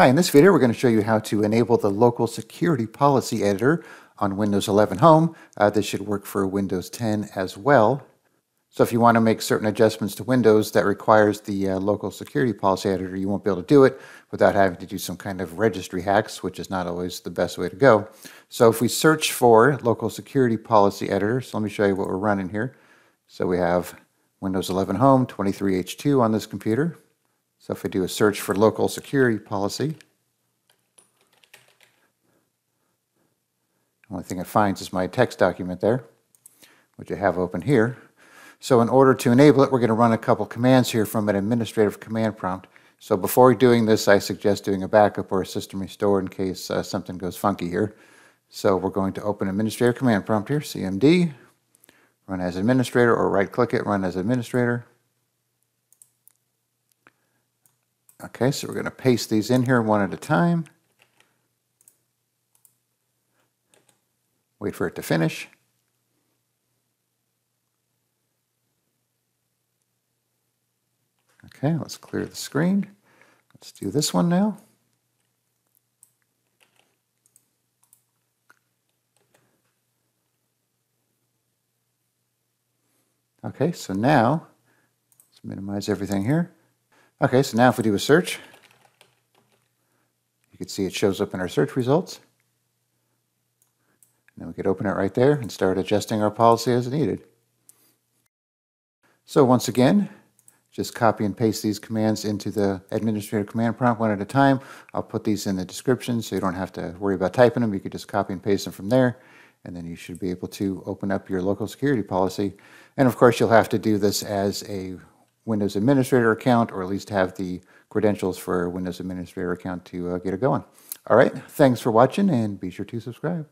Hi, in this video we're going to show you how to enable the local security policy editor on Windows 11 Home. Uh, this should work for Windows 10 as well. So if you want to make certain adjustments to Windows that requires the uh, local security policy editor, you won't be able to do it without having to do some kind of registry hacks, which is not always the best way to go. So if we search for local security policy editor, so let me show you what we're running here. So we have Windows 11 Home 23H2 on this computer. So if I do a search for local security policy, the only thing it finds is my text document there, which I have open here. So in order to enable it, we're going to run a couple commands here from an administrative command prompt. So before doing this, I suggest doing a backup or a system restore in case uh, something goes funky here. So we're going to open administrative command prompt here, CMD, run as administrator, or right click it, run as administrator. Okay, so we're going to paste these in here one at a time. Wait for it to finish. Okay, let's clear the screen. Let's do this one now. Okay, so now, let's minimize everything here. Okay, so now if we do a search, you can see it shows up in our search results. And then we could open it right there and start adjusting our policy as needed. So once again, just copy and paste these commands into the administrator command prompt one at a time. I'll put these in the description so you don't have to worry about typing them. You could just copy and paste them from there, and then you should be able to open up your local security policy. And of course, you'll have to do this as a Windows Administrator account, or at least have the credentials for Windows Administrator account to uh, get it going. All right, thanks for watching, and be sure to subscribe.